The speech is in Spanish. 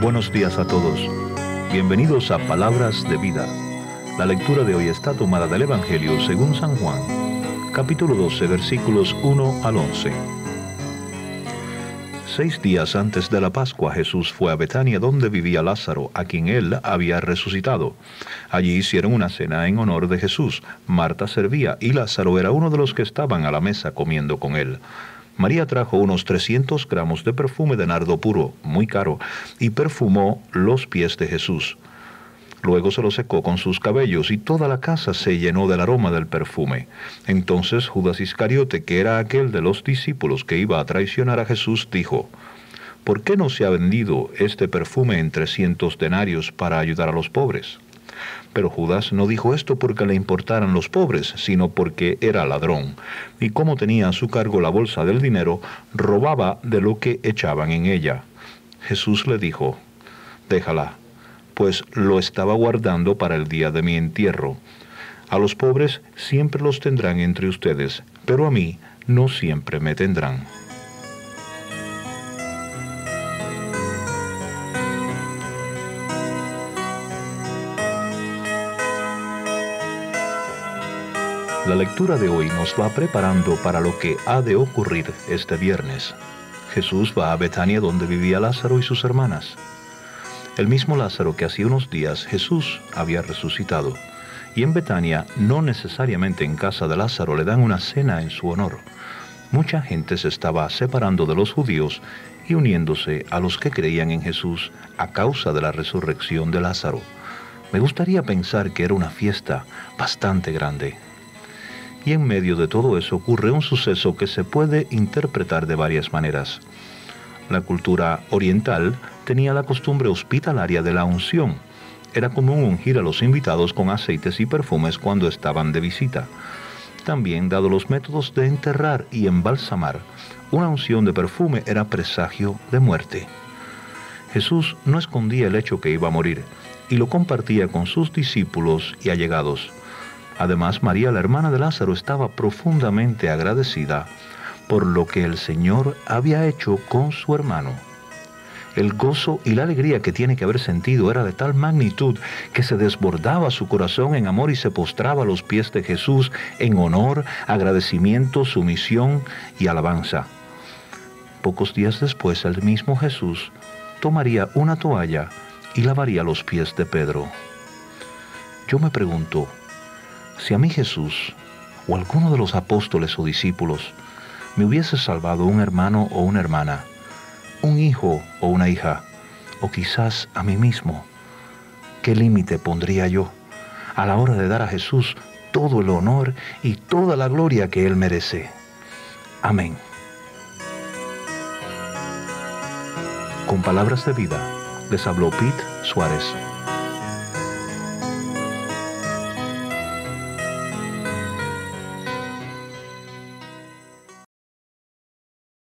Buenos días a todos. Bienvenidos a Palabras de Vida. La lectura de hoy está tomada del Evangelio según San Juan, capítulo 12, versículos 1 al 11. Seis días antes de la Pascua Jesús fue a Betania donde vivía Lázaro, a quien él había resucitado. Allí hicieron una cena en honor de Jesús. Marta servía y Lázaro era uno de los que estaban a la mesa comiendo con él. María trajo unos 300 gramos de perfume de nardo puro, muy caro, y perfumó los pies de Jesús. Luego se lo secó con sus cabellos y toda la casa se llenó del aroma del perfume. Entonces Judas Iscariote, que era aquel de los discípulos que iba a traicionar a Jesús, dijo, ¿Por qué no se ha vendido este perfume en trescientos denarios para ayudar a los pobres? Pero Judas no dijo esto porque le importaran los pobres, sino porque era ladrón. Y como tenía a su cargo la bolsa del dinero, robaba de lo que echaban en ella. Jesús le dijo, déjala, pues lo estaba guardando para el día de mi entierro. A los pobres siempre los tendrán entre ustedes, pero a mí no siempre me tendrán. La lectura de hoy nos va preparando para lo que ha de ocurrir este viernes. Jesús va a Betania donde vivía Lázaro y sus hermanas. El mismo Lázaro que hacía unos días Jesús había resucitado. Y en Betania, no necesariamente en casa de Lázaro, le dan una cena en su honor. Mucha gente se estaba separando de los judíos y uniéndose a los que creían en Jesús a causa de la resurrección de Lázaro. Me gustaría pensar que era una fiesta bastante grande. Y en medio de todo eso ocurre un suceso que se puede interpretar de varias maneras. La cultura oriental tenía la costumbre hospitalaria de la unción. Era común ungir a los invitados con aceites y perfumes cuando estaban de visita. También, dado los métodos de enterrar y embalsamar, una unción de perfume era presagio de muerte. Jesús no escondía el hecho que iba a morir y lo compartía con sus discípulos y allegados. Además, María, la hermana de Lázaro, estaba profundamente agradecida por lo que el Señor había hecho con su hermano. El gozo y la alegría que tiene que haber sentido era de tal magnitud que se desbordaba su corazón en amor y se postraba a los pies de Jesús en honor, agradecimiento, sumisión y alabanza. Pocos días después el mismo Jesús tomaría una toalla y lavaría los pies de Pedro. Yo me pregunto, si a mí Jesús o alguno de los apóstoles o discípulos me hubiese salvado un hermano o una hermana, un hijo o una hija, o quizás a mí mismo, ¿qué límite pondría yo a la hora de dar a Jesús todo el honor y toda la gloria que Él merece? Amén. Con palabras de vida, les habló Pete Suárez.